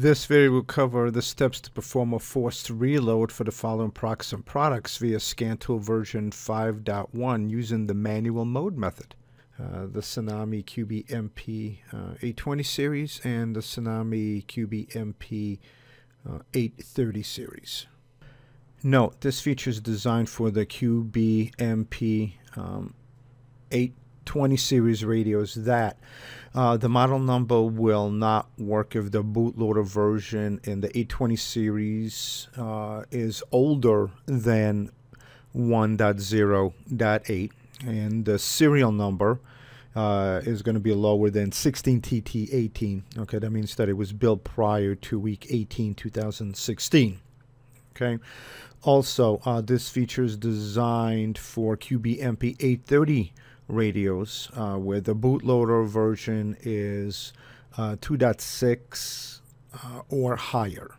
This video will cover the steps to perform a forced reload for the following Proxim products via ScanTool version 5.1 using the manual mode method. Uh, the Tsunami QB MP uh, 820 series and the Tsunami QB MP uh, 830 series. Note, this feature is designed for the QB MP um, 820 series radios that uh, the model number will not work if the bootloader version in the 820 series uh, is older than 1.0.8 and the serial number uh, is going to be lower than 16TT18. Okay, that means that it was built prior to week 18, 2016. Okay, also, uh, this feature is designed for QBMP 830 radios, uh, where the bootloader version is uh, 2.6 uh, or higher.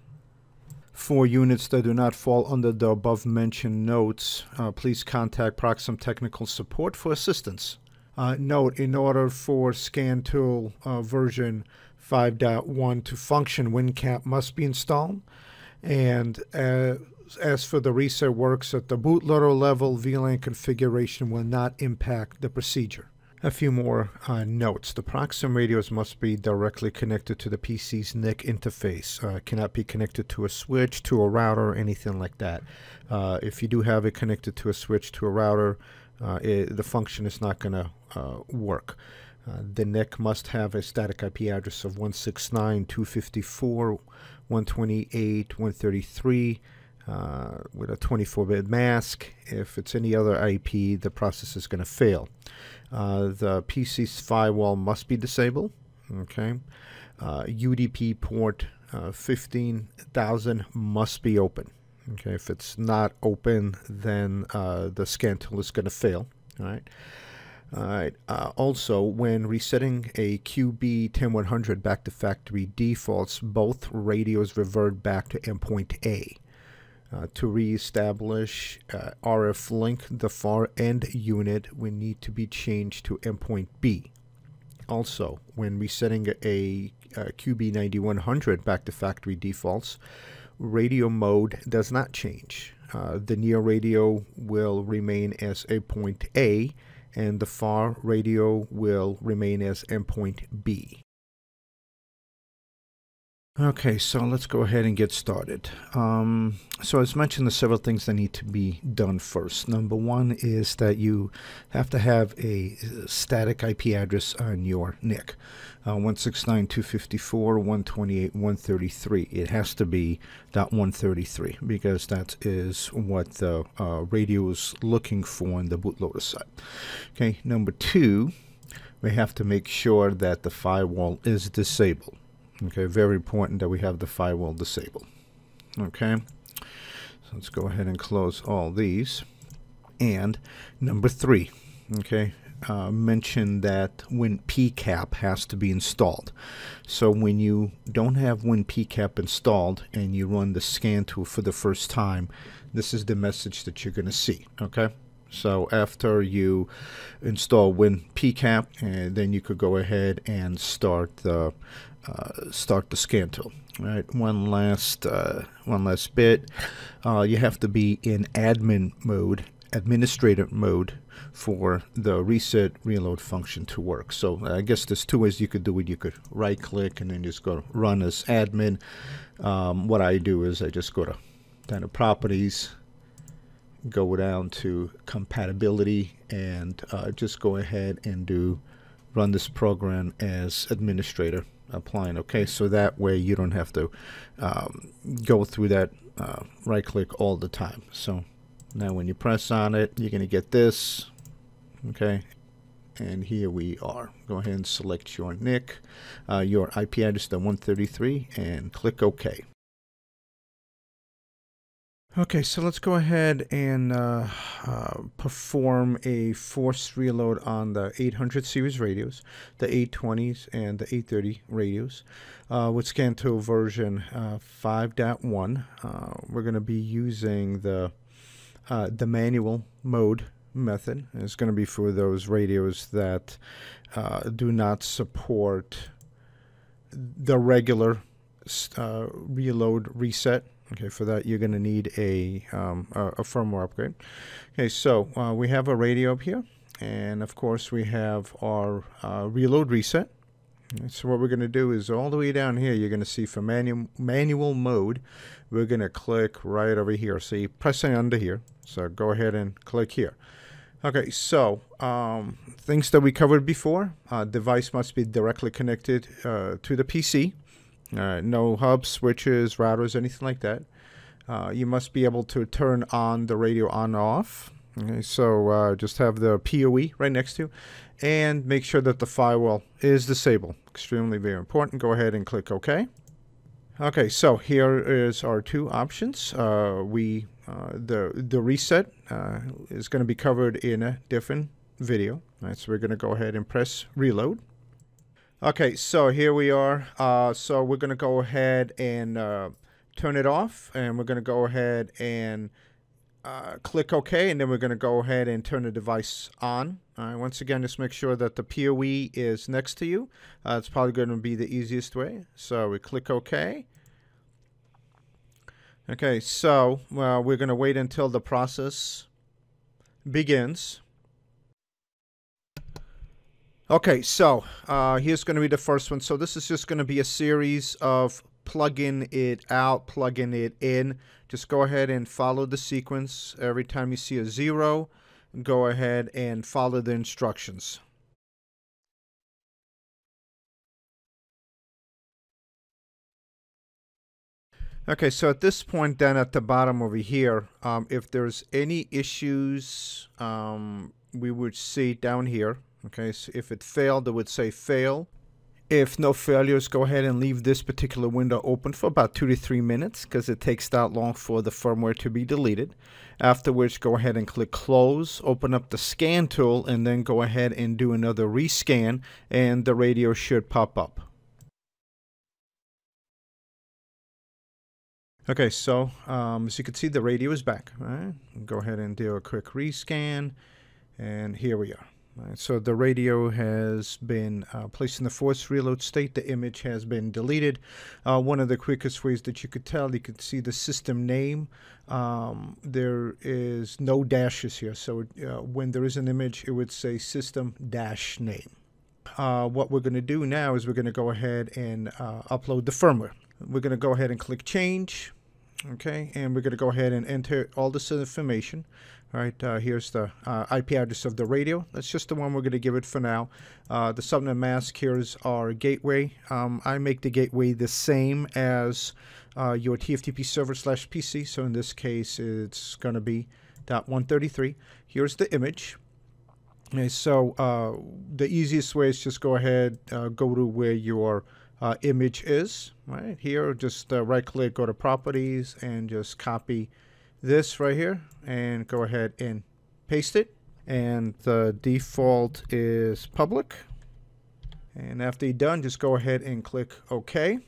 For units that do not fall under the above mentioned notes, uh, please contact Proxim Technical Support for assistance. Note, in order for ScanTool uh, version 5.1 to function, WinPcap must be installed. And uh, as for the reset works at the bootloader level, VLAN configuration will not impact the procedure. A few more uh, notes. The Proxim radios must be directly connected to the PC's NIC interface. Uh, cannot be connected to a switch, to a router, or anything like that. Uh, if you do have it connected to a switch, to a router, uh, it, the function is not going to uh, work. Uh, the NIC must have a static IP address of 169.254.128.133 uh, with a 24-bit mask. If it's any other IP, the process is going to fail. Uh, the PC's firewall must be disabled. Okay. Uh, UDP port 15,000 must be open. Okay, if it's not open, then uh, the scan tool is going to fail. All right. All right. Uh, also, when resetting a QB10100 back to factory defaults, both radios revert back to endpoint A. Uh, to reestablish uh, RF link, the far end unit will need to be changed to endpoint B. Also, when resetting a, a QB9100 back to factory defaults, radio mode does not change. Uh, the near radio will remain as endpoint A, and the far radio will remain as endpoint B. Okay, so let's go ahead and get started. Um, so as mentioned, there's several things that need to be done first. Number one is that you have to have a static IP address on your NIC. Uh, 169.254.128.133. It has to be .133 because that is what the uh, radio is looking for on the bootloader side. Okay, number two, we have to make sure that the firewall is disabled. Okay, very important that we have the firewall disabled. Okay, so let's go ahead and close all these. And number three, okay, uh, mention that WinPCAP has to be installed. So when you don't have WinPCAP installed and you run the scan tool for the first time, this is the message that you're going to see. Okay. So after you install WinPCAP, and then you could go ahead and start the uh, start the scan tool. All right, one last uh, one last bit. Uh, you have to be in admin mode, administrator mode, for the reset reload function to work. So I guess there's two ways you could do it. You could right click and then just go run as admin. Um, what I do is I just go to down to properties, go down to compatibility, and uh, just go ahead and do run this program as administrator applying. Okay, so that way you don't have to um, go through that uh, right click all the time. So now when you press on it, you're going to get this. Okay, and here we are. Go ahead and select your NIC, uh, your IP address the 133, and click OK. Okay, so let's go ahead and uh, uh, perform a forced reload on the 800 series radios, the 820s and the 830 radios uh, with ScanTool version uh, 5.1. Uh, we're going to be using the uh, the manual mode method. It's going to be for those radios that do not support the regular reload reset. Okay, for that you're going to need a, um, a, a, firmware upgrade. Okay, so uh, we have a radio up here, and of course we have our uh, reload reset. So what we're going to do is all the way down here, you're going to see for manual manual mode, we're going to click right over here. So you press under here. So go ahead and click here. Okay, so um, things that we covered before. Uh, device must be directly connected uh, to the PC. No hubs, switches, routers, anything like that. Uh, you must be able to turn on the radio on off. Okay, so uh, just have the PoE right next to you and make sure that the firewall is disabled. Extremely very important. Go ahead and click OK. Okay, so here is our two options. Uh, we uh, the the reset uh, is going to be covered in a different video. Right, so we're going to go ahead and press reload. Okay, so here we are. Uh, so we're going to go ahead and uh, turn it off, and we're going to go ahead and uh, click OK, and then we're going to go ahead and turn the device on. All right, once again, just make sure that the PoE is next to you. Uh, it's probably going to be the easiest way. So we click OK. Okay, so well, we're going to wait until the process begins. Okay, so uh, here's going to be the first one. So this is just going to be a series of plugging it out, plugging it in. Just go ahead and follow the sequence. Every time you see a zero, go ahead and follow the instructions. Okay, so at this point then at the bottom over here, um, if there's any issues, um, we would see down here. Okay, so if it failed, it would say fail. If no failures, go ahead and leave this particular window open for about two to three minutes because it takes that long for the firmware to be deleted. Afterwards, go ahead and click close, open up the scan tool, and then go ahead and do another rescan and the radio should pop up. Okay, so um, as you can see, the radio is back. Right? Go ahead and do a quick rescan, and here we are. Right, so the radio has been uh, placed in the force reload state. The image has been deleted. Uh, one of the quickest ways that you could tell, you could see the system name. Um, there is no dashes here. So uh, when there is an image, it would say system dash name. Uh, what we're going to do now is we're going to go ahead and uh, upload the firmware. We're going to go ahead and click change. Okay, and we're going to go ahead and enter all this information. Right, uh, here's the uh, IP address of the radio. That's just the one we're going to give it for now. Uh, the subnet mask here is our gateway. Um, I make the gateway the same as uh, your TFTP server slash PC. So in this case, it's going to be dot 133. Here's the image. Okay, so uh, the easiest way is just go ahead, uh, go to where your image is. Right here, just right click, go to properties, and just copy this right here and go ahead and paste it. And the default is public. And after you're done, just go ahead and click OK.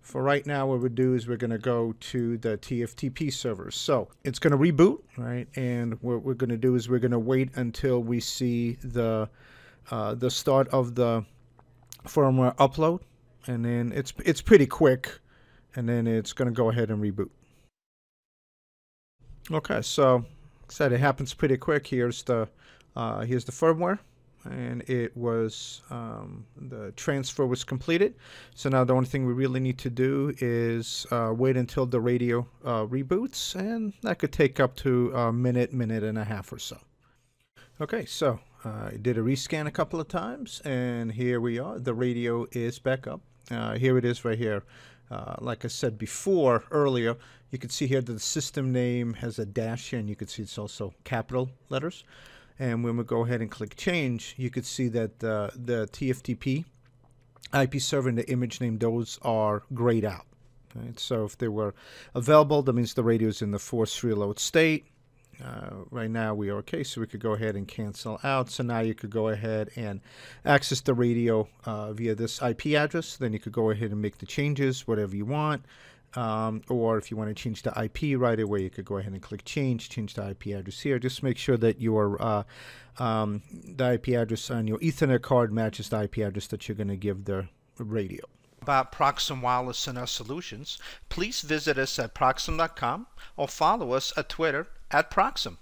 For right now, what we'll do is we're going to go to the TFTP server. So it's going to reboot, right? And what we're going to do is we're going to wait until we see the uh, the start of the firmware upload, and then it's it's pretty quick and then it's going to go ahead and reboot. Okay, so said it happens pretty quick. Here's the uh, here's the firmware, and it was um, the transfer was completed. So now the only thing we really need to do is uh, wait until the radio uh, reboots, and that could take up to a minute, minute and a half or so. Okay, so uh, I did a rescan a couple of times, and here we are. The radio is back up. Uh, here it is right here. Uh, like I said before earlier, you can see here that the system name has a dash and you can see it's also capital letters. And when we go ahead and click change, you can see that uh, the TFTP IP server and the image name, those are grayed out. Right? So if they were available, that means the radio is in the force reload state. Uh, right now we are okay, so we could go ahead and cancel out. So now you could go ahead and access the radio uh, via this IP address. Then you could go ahead and make the changes, whatever you want. Um, or if you want to change the IP right away, you could go ahead and click change, change the IP address here. Just make sure that your uh, um, the IP address on your Ethernet card matches the IP address that you're going to give the radio. about Proxim Wireless and our solutions, please visit us at proxim.com or follow us at Twitter at Proxim.